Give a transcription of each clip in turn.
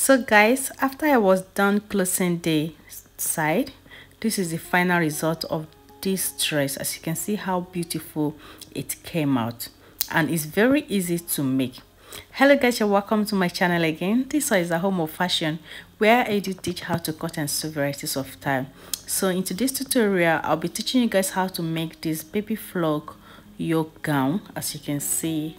so guys after i was done closing the side this is the final result of this dress. As you can see how beautiful it came out. And it's very easy to make. Hello guys you're welcome to my channel again. This is a home of fashion where i do teach how to cut and sew varieties of time. So in today's tutorial i'll be teaching you guys how to make this baby flock yoke gown as you can see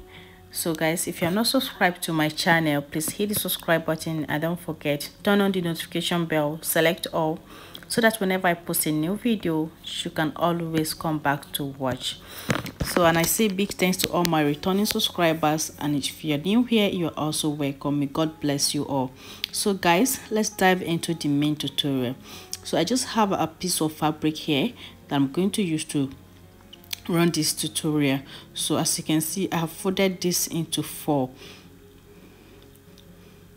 so guys if you're not subscribed to my channel please hit the subscribe button and don't forget turn on the notification bell select all so that whenever i post a new video you can always come back to watch. So and i say big thanks to all my returning subscribers and if you're new here you're also welcome. May god bless you all. So guys let's dive into the main tutorial. So i just have a piece of fabric here that i'm going to use to run this tutorial. So as you can see i have folded this into four.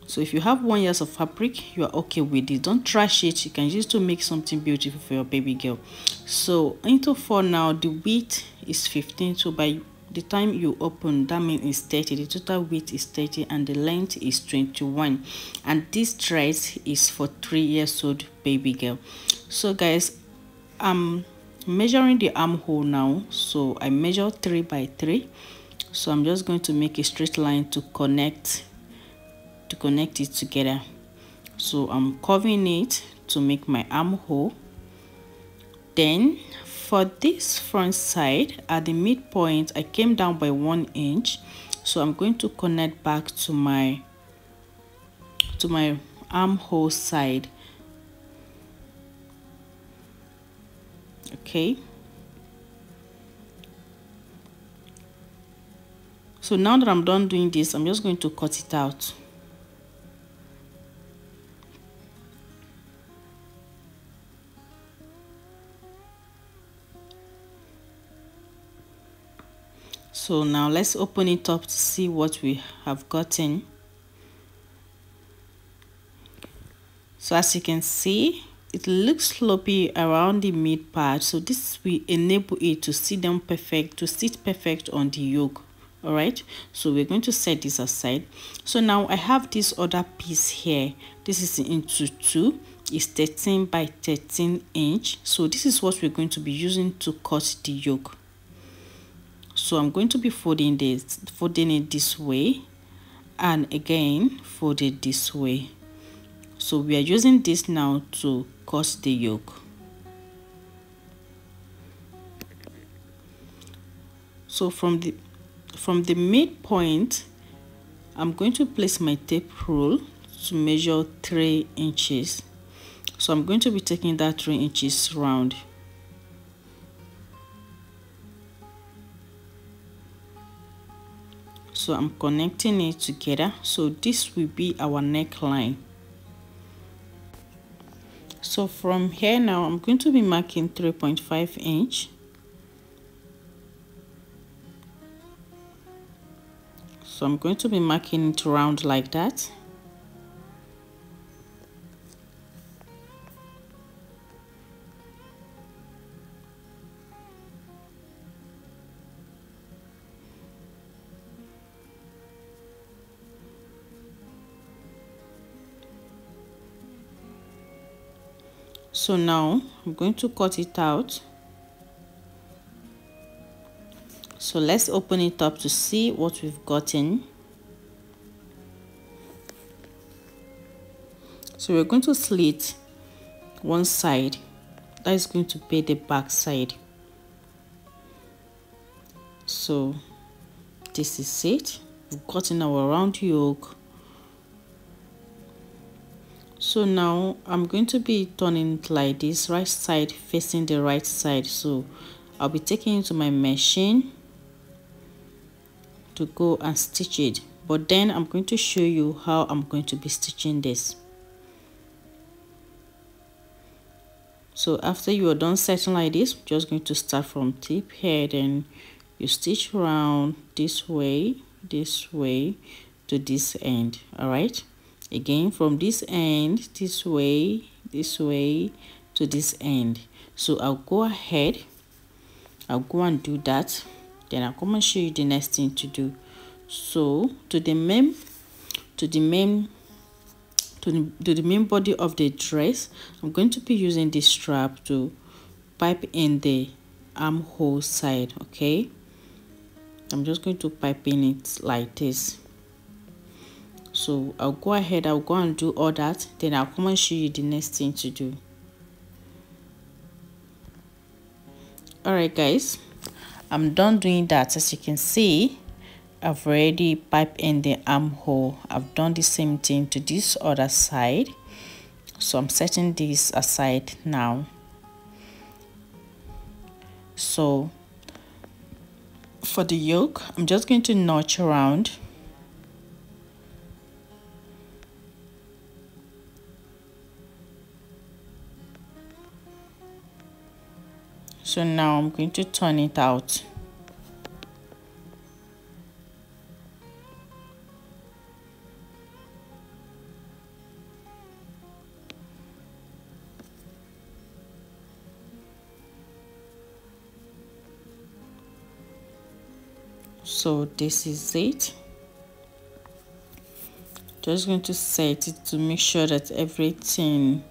So if you have one years of fabric you are okay with it. Don't trash it. You can use to make something beautiful for your baby girl. So into four now the width is 15 so by the time you open that means it's 30 the total width is 30 and the length is 21 and this dress is for three years old baby girl. So guys um measuring the armhole now so i measure three by three. So i'm just going to make a straight line to connect to connect it together. So i'm curving it to make my armhole. Then for this front side at the midpoint i came down by one inch. So i'm going to connect back to my to my armhole side okay. So now that I'm done doing this I'm just going to cut it out. So now let's open it up to see what we have gotten. So as you can see it looks sloppy around the mid part so this will enable it to sit down perfect to sit perfect on the yoke all right so we're going to set this aside. So now i have this other piece here. This is into two. Is 13 by 13 inch. So this is what we're going to be using to cut the yoke so i'm going to be folding this folding it this way and again fold it this way so we are using this now to cut the yoke so from the from the midpoint I'm going to place my tape rule to measure three inches. So I'm going to be taking that three inches round. So I'm connecting it together. So this will be our neckline so from here now i'm going to be marking 3.5 inch. So i'm going to be marking it round like that so now I'm going to cut it out. So let's open it up to see what we've gotten. So we're going to slit one side. That is going to be the back side. So this is it. We've gotten our round yoke so now i'm going to be turning like this right side facing the right side. So i'll be taking it to my machine to go and stitch it. But then i'm going to show you how i'm going to be stitching this. So after you are done setting like this just going to start from tip here. Then you stitch around this way this way to this end all right again from this end this way this way to this end. So i'll go ahead. I'll go and do that. Then i'll come and show you the next thing to do. So to the main to the main to the, to the main body of the dress i'm going to be using this strap to pipe in the armhole side okay? I'm just going to pipe in it like this so i'll go ahead i'll go and do all that then i'll come and show you the next thing to do all right guys i'm done doing that as you can see I've already piped in the armhole. I've done the same thing to this other side. So I'm setting this aside now. So for the yoke, I'm just going to notch around. So now I'm going to turn it out. so this is it just going to set it to make sure that everything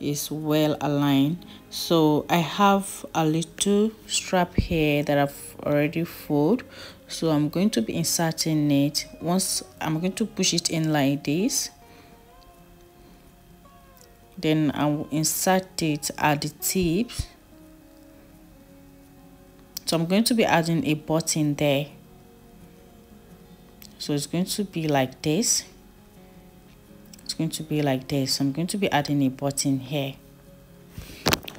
is well aligned. So i have a little strap here that i've already folded so i'm going to be inserting it. Once i'm going to push it in like this. Then i'll insert it at the tips so i'm going to be adding a button there. So it's going to be like this going to be like this. I'm going to be adding a button here.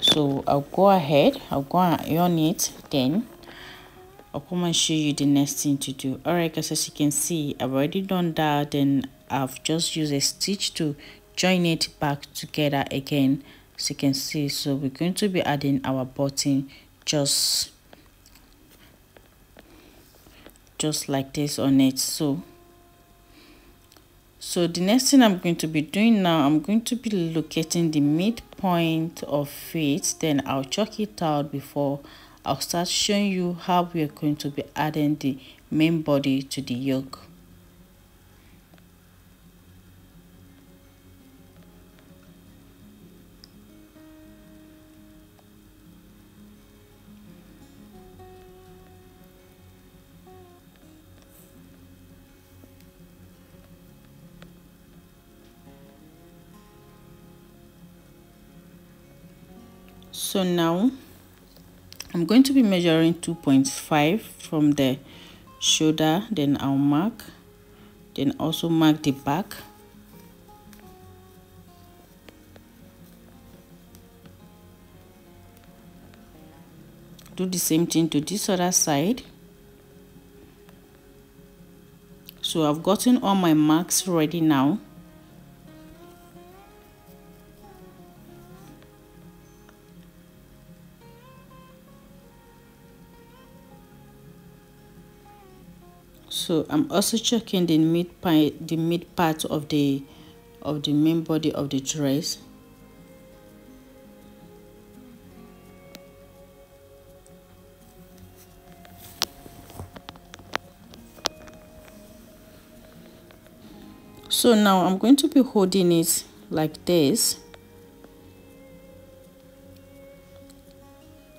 So i'll go ahead. I'll go on it. Then i'll come and show you the next thing to do. All right guys as you can see i've already done that then i've just used a stitch to join it back together again. As you can see so we're going to be adding our button just just like this on it. So so the next thing i'm going to be doing now i'm going to be locating the midpoint of it then i'll chalk it out before i'll start showing you how we're going to be adding the main body to the yoke so now I'm going to be measuring 2.5 from the shoulder then I'll mark then also mark the back. Do the same thing to this other side. So I've gotten all my marks ready now so i'm also checking the mid part the mid part of the of the main body of the dress. So now i'm going to be holding it like this.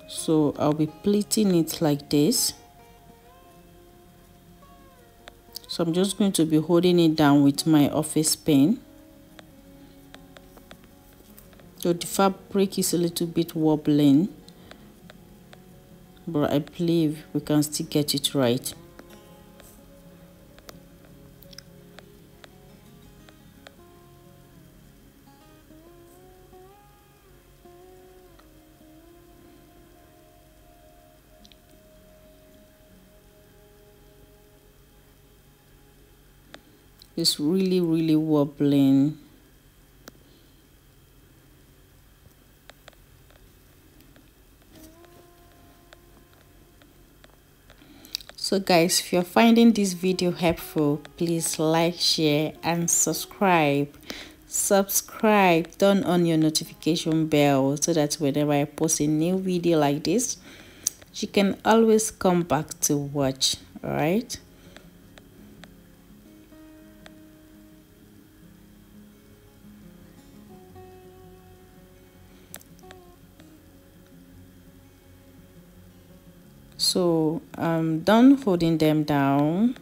So i'll be pleating it like this so I'm just going to be holding it down with my office pen. So the fabric is a little bit wobbling but I believe we can still get it right It's really, really wobbling. So guys, if you're finding this video helpful, please like, share and subscribe. Subscribe, turn on your notification bell so that whenever I post a new video like this, you can always come back to watch, alright? So um, i'm done holding them down.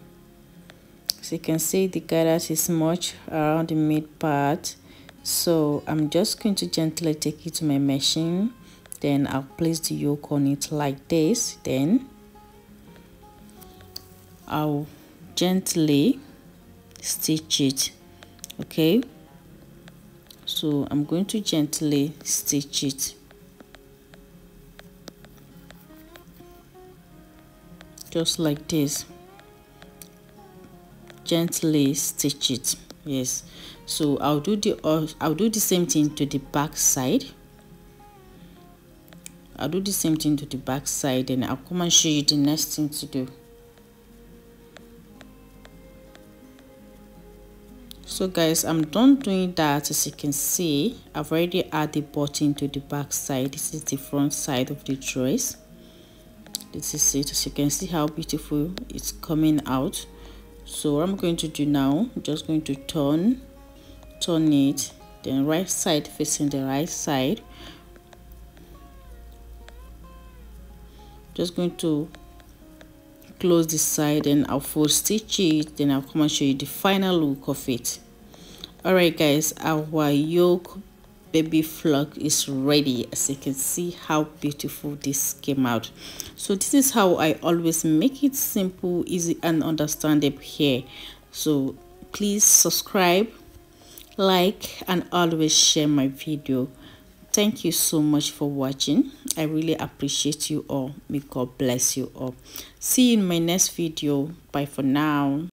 As you can see the guidance is much around the mid part. So i'm just going to gently take it to my machine. Then i'll place the yoke on it like this. Then i'll gently stitch it okay? So i'm going to gently stitch it just like this. Gently stitch it. Yes. So i'll do the uh, i'll do the same thing to the back side. I'll do the same thing to the back side and i'll come and show you the next thing to do. So guys i'm done doing that. As you can see i've already added the button to the back side. This is the front side of the dress this is it as you can see how beautiful it's coming out. So what i'm going to do now i'm just going to turn turn it then right side facing the right side. Just going to close the side and I'll fold stitch it then I'll come and show you the final look of it. Alright guys our yoke baby flock is ready. As you can see how beautiful this came out. So this is how i always make it simple easy and understandable here. So please subscribe like and always share my video. Thank you so much for watching. I really appreciate you all. May god bless you all. See you in my next video. Bye for now